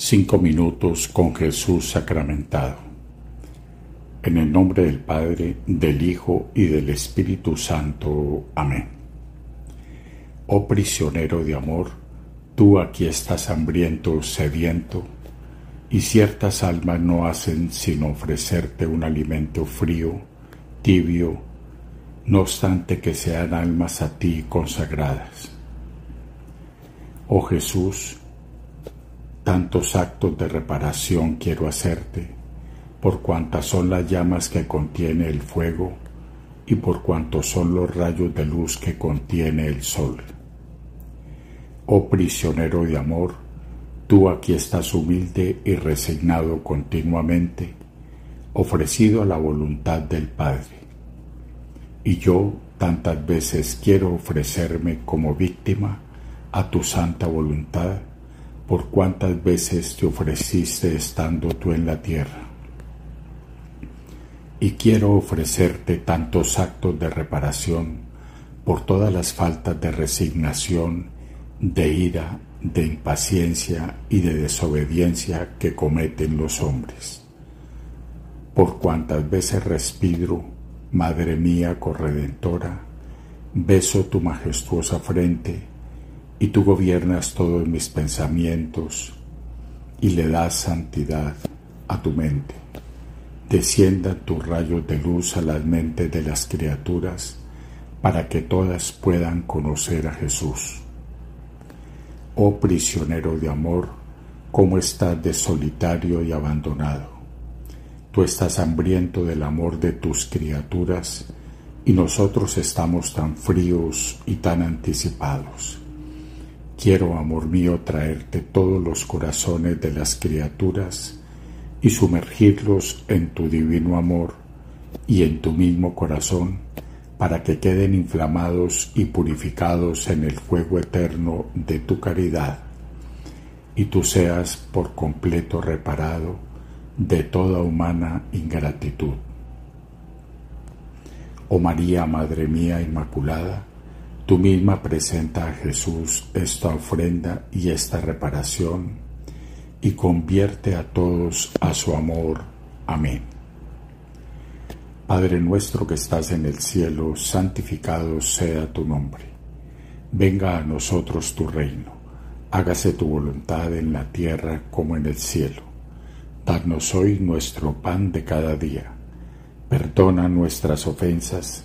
Cinco minutos con Jesús sacramentado. En el nombre del Padre, del Hijo y del Espíritu Santo. Amén. Oh prisionero de amor, tú aquí estás hambriento, sediento, y ciertas almas no hacen sino ofrecerte un alimento frío, tibio, no obstante que sean almas a ti consagradas. Oh Jesús, Tantos actos de reparación quiero hacerte, por cuantas son las llamas que contiene el fuego y por cuantos son los rayos de luz que contiene el sol. Oh prisionero de amor, tú aquí estás humilde y resignado continuamente, ofrecido a la voluntad del Padre. Y yo tantas veces quiero ofrecerme como víctima a tu santa voluntad por cuántas veces te ofreciste estando tú en la tierra. Y quiero ofrecerte tantos actos de reparación por todas las faltas de resignación, de ira, de impaciencia y de desobediencia que cometen los hombres. Por cuantas veces respiro, Madre mía corredentora, beso tu majestuosa frente, y tú gobiernas todos mis pensamientos y le das santidad a tu mente. Desciendan tus rayos de luz a las mentes de las criaturas para que todas puedan conocer a Jesús. Oh prisionero de amor, ¿cómo estás de solitario y abandonado? Tú estás hambriento del amor de tus criaturas y nosotros estamos tan fríos y tan anticipados. Quiero, amor mío, traerte todos los corazones de las criaturas y sumergirlos en tu divino amor y en tu mismo corazón para que queden inflamados y purificados en el fuego eterno de tu caridad y tú seas por completo reparado de toda humana ingratitud. Oh María, Madre mía Inmaculada, Tú misma presenta a Jesús esta ofrenda y esta reparación y convierte a todos a su amor. Amén. Padre nuestro que estás en el cielo, santificado sea tu nombre. Venga a nosotros tu reino. Hágase tu voluntad en la tierra como en el cielo. Danos hoy nuestro pan de cada día. Perdona nuestras ofensas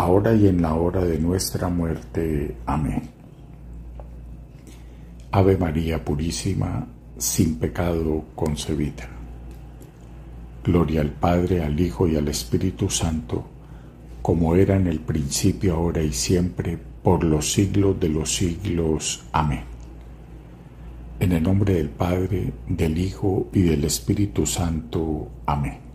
ahora y en la hora de nuestra muerte. Amén. Ave María Purísima, sin pecado concebida. Gloria al Padre, al Hijo y al Espíritu Santo, como era en el principio, ahora y siempre, por los siglos de los siglos. Amén. En el nombre del Padre, del Hijo y del Espíritu Santo. Amén.